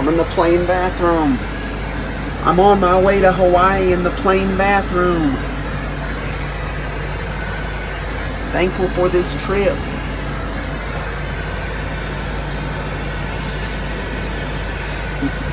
I'm in the plane bathroom. I'm on my way to Hawaii in the plane bathroom. Thankful for this trip.